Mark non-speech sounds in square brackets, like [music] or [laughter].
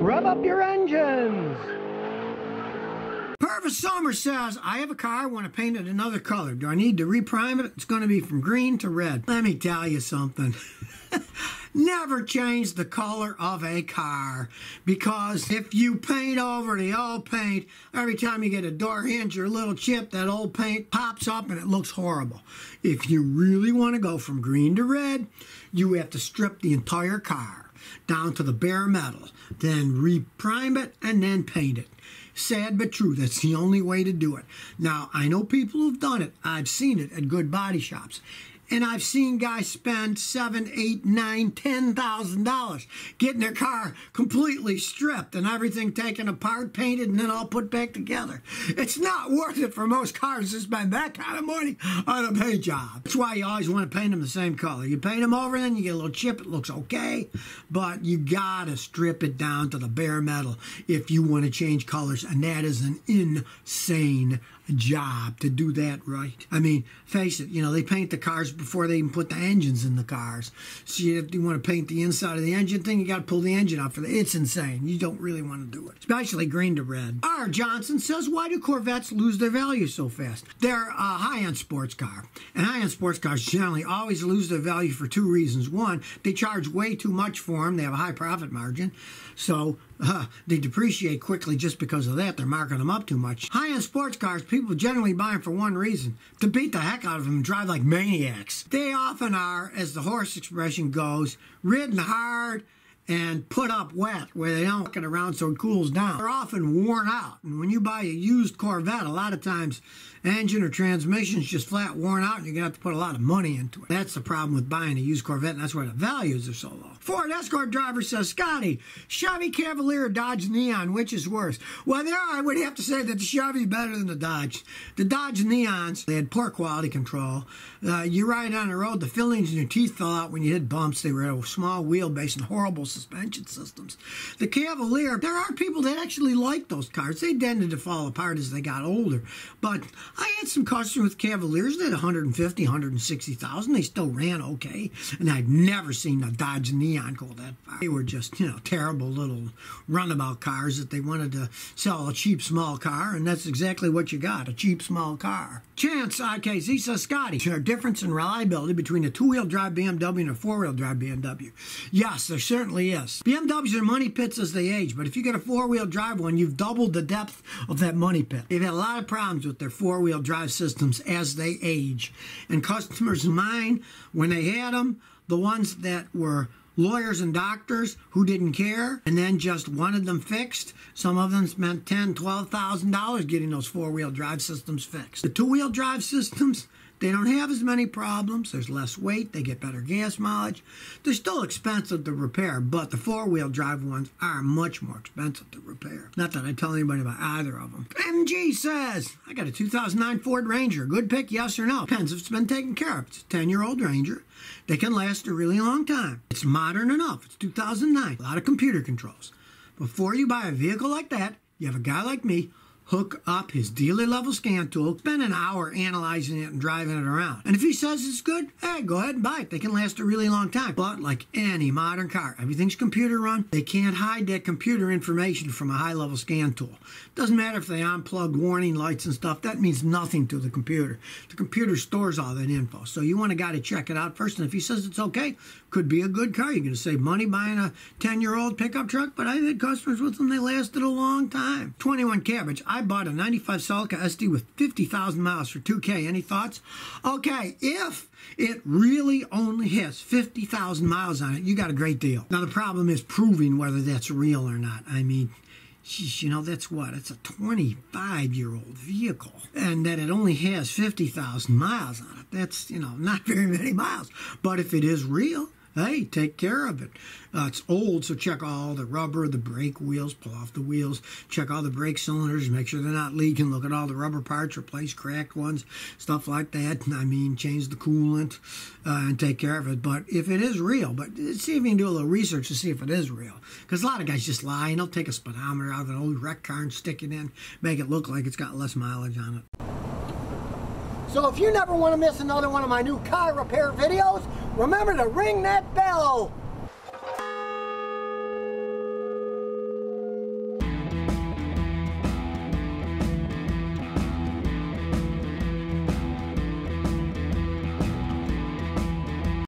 Rev up your engines! Purvis Summer says, I have a car, I want to paint it another color. Do I need to reprime it? It's going to be from green to red. Let me tell you something. [laughs] Never change the color of a car because if you paint over the old paint, every time you get a door hinge or a little chip, that old paint pops up and it looks horrible. If you really want to go from green to red, you have to strip the entire car down to the bare metal, then reprime it and then paint it. Sad but true. That's the only way to do it. Now, I know people who've done it. I've seen it at good body shops. And I've seen guys spend seven, eight, nine, ten thousand dollars getting their car completely stripped and everything taken apart, painted, and then all put back together. It's not worth it for most cars to spend that kind of money on a paint job. That's why you always want to paint them the same color. You paint them over, then you get a little chip. It looks okay, but you gotta strip it down to the bare metal if you want to change colors, and that is an insane job to do that right. I mean, face it, you know, they paint the cars before they even put the engines in the cars. So you, if you want to paint the inside of the engine thing, you got to pull the engine out for that. It's insane. You don't really want to do it, especially green to red. R. Johnson says, why do Corvettes lose their value so fast? They're a high-end sports car, and high-end sports cars generally always lose their value for two reasons. One, they charge way too much for them. They have a high profit margin, so uh, they depreciate quickly just because of that. They're marking them up too much. High-end sports cars, people generally buy them for one reason, to beat the heck out of them and drive like maniacs. They often are, as the horse expression goes, ridden hard and put up wet where they don't get around so it cools down. They're often worn out. And when you buy a used Corvette, a lot of times engine or transmission is just flat worn out and you're going to have to put a lot of money into it. That's the problem with buying a used Corvette and that's why the values are so low. Ford Escort driver says, Scotty, Chevy Cavalier or Dodge Neon, which is worse? Well, there I would have to say that the Chevy's better than the Dodge. The Dodge Neons, they had poor quality control. Uh, you ride on the road, the fillings in your teeth fell out when you hit bumps. They were a small wheelbase and horrible suspension systems. The Cavalier, there are people that actually like those cars. They tended to fall apart as they got older. But I had some customers with Cavaliers that had 150, 160,000. They still ran okay. And I've never seen a Dodge Neon far. They were just, you know, terrible little runabout cars that they wanted to sell a cheap small car. And that's exactly what you got, a cheap small car. Chance IKZ says, Scotty, there a difference in reliability between a two-wheel drive BMW and a four-wheel drive BMW? Yes, there certainly is. BMWs are money pits as they age, but if you get a four-wheel drive one, you've doubled the depth of that money pit. They've had a lot of problems with their four-wheel drive systems as they age. And customers mine, when they had them, the ones that were lawyers and doctors who didn't care and then just wanted them fixed. Some of them spent ten, twelve thousand dollars getting those four-wheel drive systems fixed. The two-wheel drive systems, they don't have as many problems. There's less weight. They get better gas mileage. They're still expensive to repair, but the four-wheel drive ones are much more expensive to repair. Not that I tell anybody about either of them. MG says, I got a 2009 Ford Ranger. Good pick, yes or no? Depends if it's been taken care of. It's a 10-year-old Ranger. They can last a really long time. It's modern enough. It's 2009. A lot of computer controls. Before you buy a vehicle like that, you have a guy like me hook up his dealer level scan tool, spend an hour analyzing it and driving it around. And if he says it's good, hey, go ahead and buy it. They can last a really long time. But like any modern car, everything's computer run. They can't hide that computer information from a high level scan tool. Doesn't matter if they unplugged warning lights and stuff, that means nothing to the computer. The computer stores all that info. So you want a guy to check it out first. And if he says it's okay, could be a good car. You're going to save money buying a 10 year old pickup truck, but I've had customers with them, they lasted a long time. 21 Cabbage. Bought a 95 Celica ST with 50,000 miles for 2K. Any thoughts? Okay, if it really only has 50,000 miles on it, you got a great deal. Now, the problem is proving whether that's real or not. I mean, you know, that's what? It's a 25 year old vehicle. And that it only has 50,000 miles on it. That's, you know, not very many miles. But if it is real, hey, take care of it. Uh, it's old, so check all the rubber, the brake wheels, pull off the wheels, check all the brake cylinders, make sure they're not leaking, look at all the rubber parts, replace cracked ones, stuff like that. I mean, change the coolant uh, and take care of it. But if it is real, but see if you can do a little research to see if it is real. Because a lot of guys just lie and they'll take a speedometer out of an old wreck car and stick it in, make it look like it's got less mileage on it. So if you never want to miss another one of my new car repair videos, remember to ring that bell.